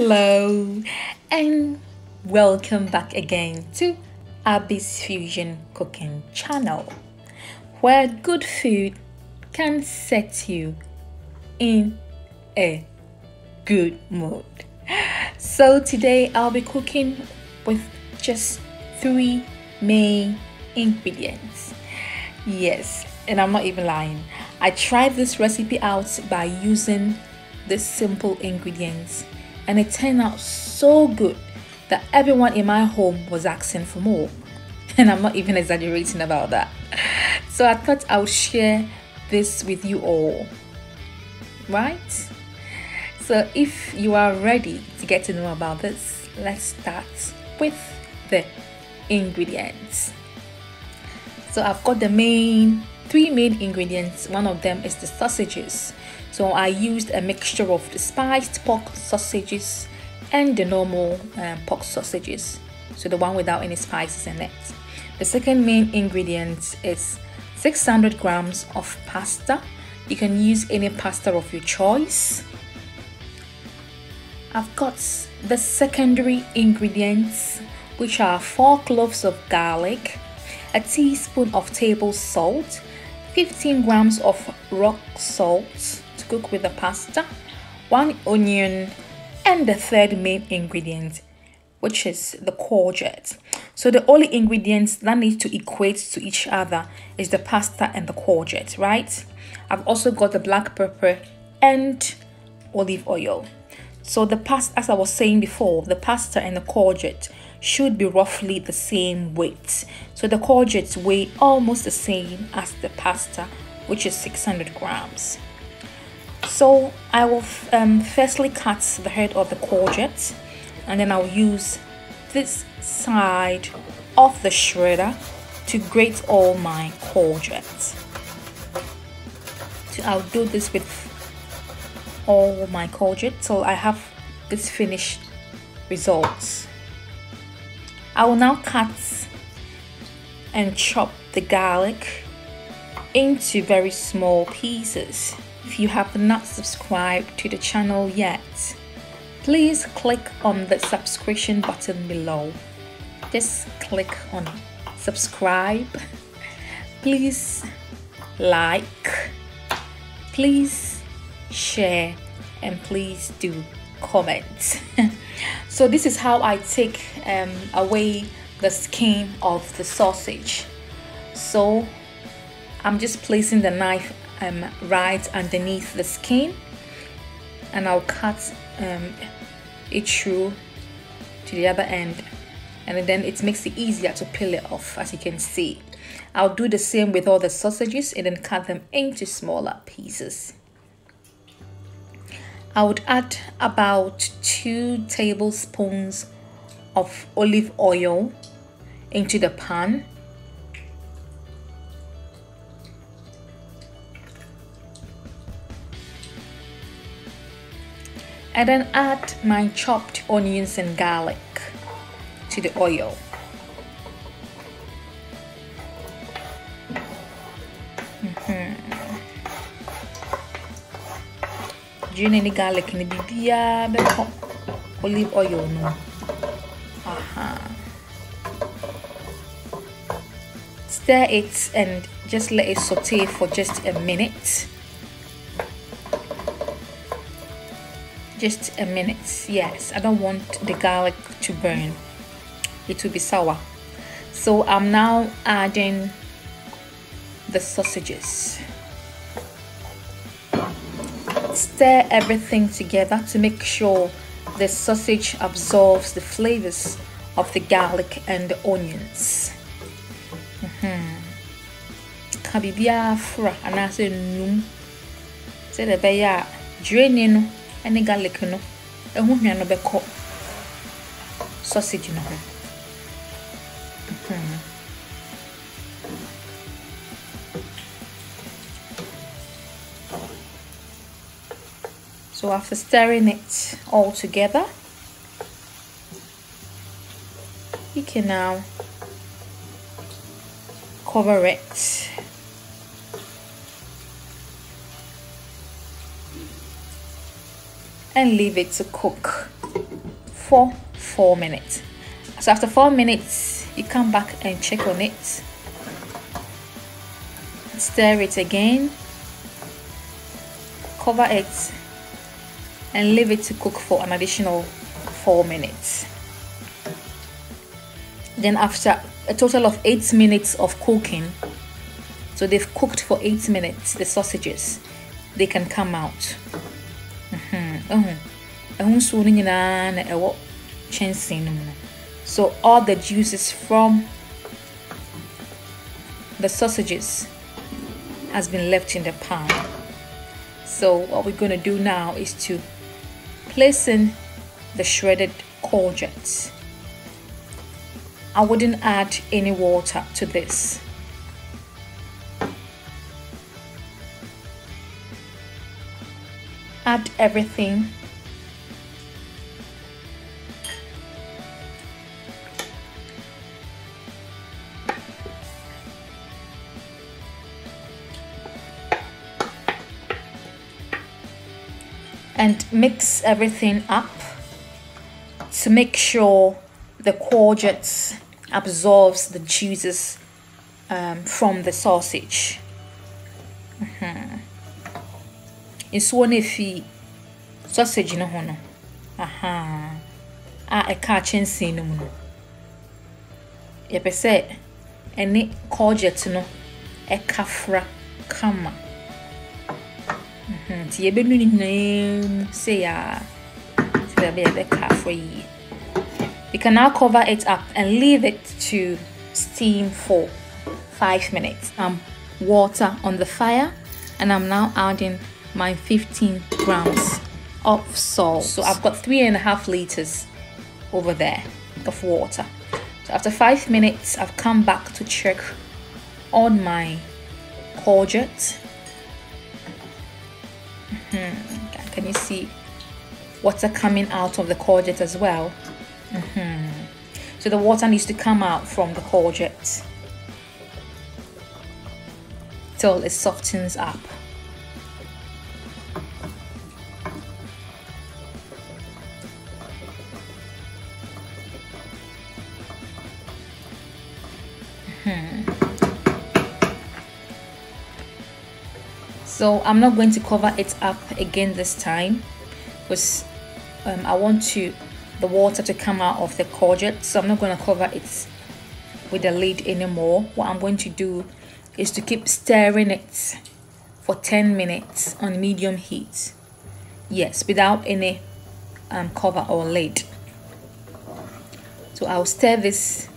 Hello and welcome back again to Abby's Fusion Cooking channel where good food can set you in a good mood. So today I'll be cooking with just three main ingredients. Yes, and I'm not even lying. I tried this recipe out by using the simple ingredients and it turned out so good that everyone in my home was asking for more. And I'm not even exaggerating about that. So I thought I would share this with you all. Right? So if you are ready to get to know about this, let's start with the ingredients. So I've got the main three main ingredients. One of them is the sausages. So I used a mixture of the spiced pork sausages and the normal um, pork sausages. So the one without any spices in it. The second main ingredient is 600 grams of pasta. You can use any pasta of your choice. I've got the secondary ingredients which are 4 cloves of garlic, a teaspoon of table salt, 15 grams of rock salt, cook with the pasta, one onion, and the third main ingredient, which is the courgette. So the only ingredients that need to equate to each other is the pasta and the courgette, right? I've also got the black pepper and olive oil. So the pasta, as I was saying before, the pasta and the courgette should be roughly the same weight. So the courgettes weigh almost the same as the pasta, which is 600 grams. So I will um, firstly cut the head of the courgette and then I'll use this side of the shredder to grate all my courgettes. So I'll do this with all my courgettes so I have this finished results. I will now cut and chop the garlic into very small pieces. If you have not subscribed to the channel yet, please click on the subscription button below. Just click on subscribe. Please like. Please share and please do comment. so this is how I take um, away the skin of the sausage. So I'm just placing the knife um, right underneath the skin and I'll cut um, it through to the other end and then it makes it easier to peel it off as you can see. I'll do the same with all the sausages and then cut them into smaller pieces. I would add about two tablespoons of olive oil into the pan and then add my chopped onions and garlic to the oil. Mm-hmm. Gin any garlic ni bibia beko olive oil no. Stir it and just let it saute for just a minute. Just a minute. Yes i don't want the garlic to burn. It will be sour. So i'm now adding the sausages. Stir everything together to make sure the sausage absorbs the flavors of the garlic and the onions. Mm-hmm. Biribiara fora ne garlic no ɛho hwa no bɛkɔ sausage no ho mm-hmm. So after stirring it all together, you can now cover it and leave it to cook for four minutes. So after four minutes you come back and check on it. Stir it again. Cover it and leave it to cook for an additional four minutes. Then after a total of eight minutes of cooking so they've cooked for eight minutes the sausages they can come out Um so all the juices from the sausages has been left in the pan. So what we're going to do now is to place in the shredded courgettes. I wouldn't add any water to this add everything and mix everything up to make sure the courgettes absorbs the juices um, from the sausage. Nsuo no efi sausage no ho no. Aha. A ɛka kyɛnsee no mu no. Yɛpɛ sɛ ɛne courgette no ɛkafra kama. nti yɛbɛnu ne nyinaa mu sei a sɛ ɛbɛyɛ yɛbɛka afɔ yie you can now cover it up and leave it to steam for five minutes um water on the fire and i'm now adding my 15 grams of salt so i've got three and a half liters over there of water so after five minutes i've come back to check on my courgette Hmm. Can you see water coming out of the courgette as well? Mm -hmm. So the water needs to come out from the courgette till it softens up. So I'm not going to cover it up again this time because um, I want to the water to come out of the courgette. So I'm not going to cover it with the lid anymore. What I'm going to do is to keep stirring it for 10 minutes on medium heat. Yes without any um, cover or lid. So I'll stir this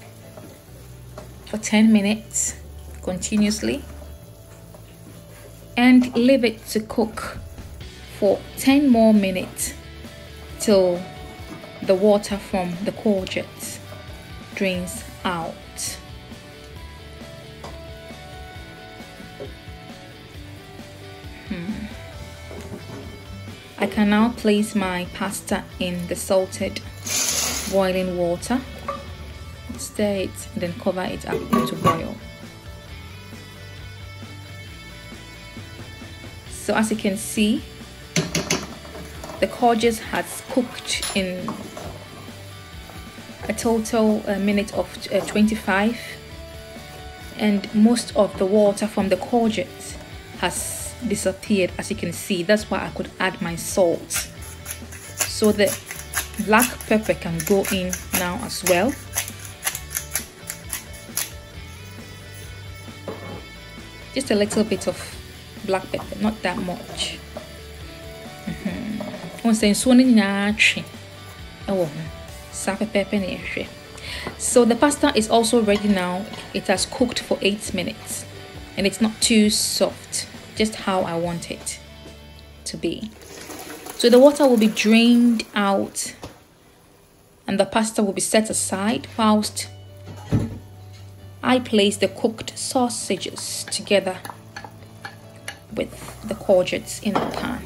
for 10 minutes continuously and leave it to cook for 10 more minutes till the water from the courgette drains out. Hmm. I can now place my pasta in the salted boiling water, stir it, then cover it up to boil. So as you can see the courgette has cooked in a total uh, minute of uh, 25 and most of the water from the courgette has disappeared as you can see. That's why I could add my salt. So the black pepper can go in now as well. Just a little bit of black pepper not that much. Wɔn sɛ nsuo no nyinaa twe ɛwɔ ho so the pasta is also ready now. It has cooked for eight minutes and it's not too soft just how I want it to be. So the water will be drained out and the pasta will be set aside whilst I place the cooked sausages together with the courgettes in the pan.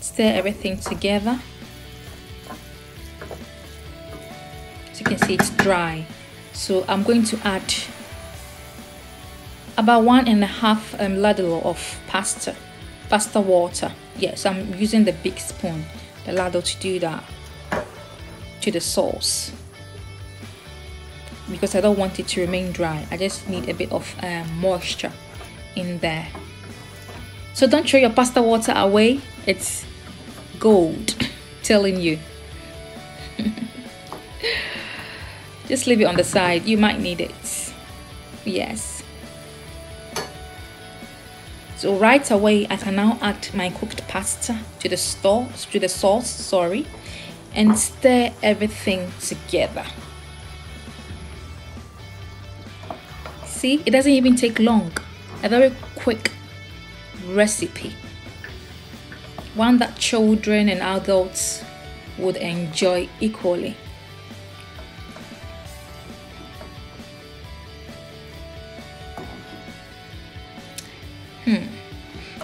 Stir everything together. As you can see, it's dry. So I'm going to add about one and a half um, ladle of pasta pasta water yes i'm using the big spoon the ladle to do that to the sauce because i don't want it to remain dry. I just need a bit of um, moisture in there. So don't throw your pasta water away. It's gold. Telling you. Just leave it on the side. You might need it. Yes. So right away I can now add my cooked pasta to the sauce to the sauce sorry and stir everything together see it doesn't even take long a very quick recipe one that children and adults would enjoy equally Hmm.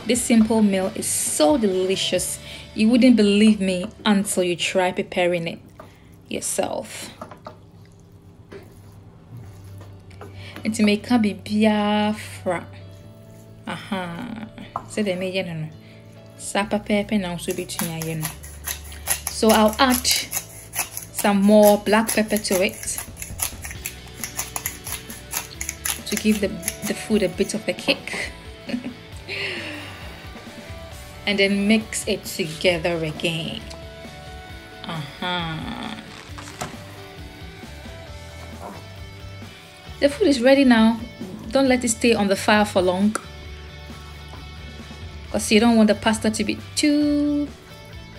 This simple meal is so delicious. You wouldn't believe me until you try preparing it yourself. Nti meka biribiara fra aha. Sɛdeɛ meyɛ no no. Saa pɛpɛɛpɛ na nso bɛtumi ayɛ no. So i'll add some more black pepper to it to give the, the food a bit of a kick. And then mix it together again. Uh-huh. The food is ready now. Don't let it stay on the fire for long. Because you don't want the pasta to be too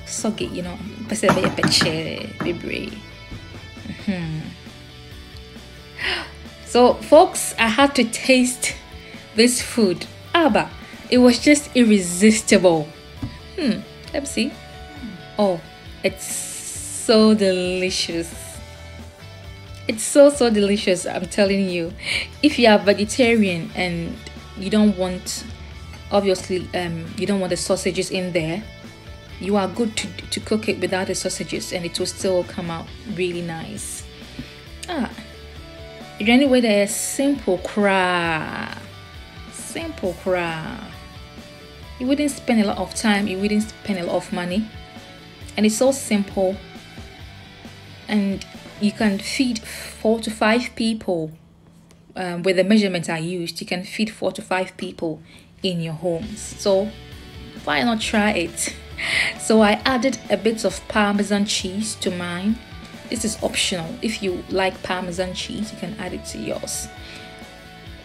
soggy, you know. Mm-hmm. So, folks, I had to taste this food. Abba, it was just irresistible. Hmm, let me see. Oh, it's so delicious. It's so so delicious, I'm telling you. If you are vegetarian and you don't want obviously um you don't want the sausages in there, you are good to to cook it without the sausages and it will still come out really nice. Ah. Anyway, there's simple cry. Simple cry you wouldn't spend a lot of time you wouldn't spend a lot of money and it's so simple and you can feed four to five people um, with the measurements I used you can feed four to five people in your homes. So why not try it? So I added a bit of parmesan cheese to mine. This is optional. If you like parmesan cheese you can add it to yours.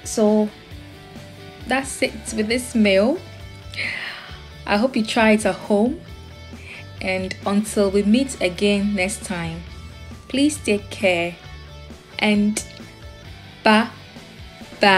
So that's it with this meal. I hope you try it at home. And until we meet again next time, Please take care and bye bye.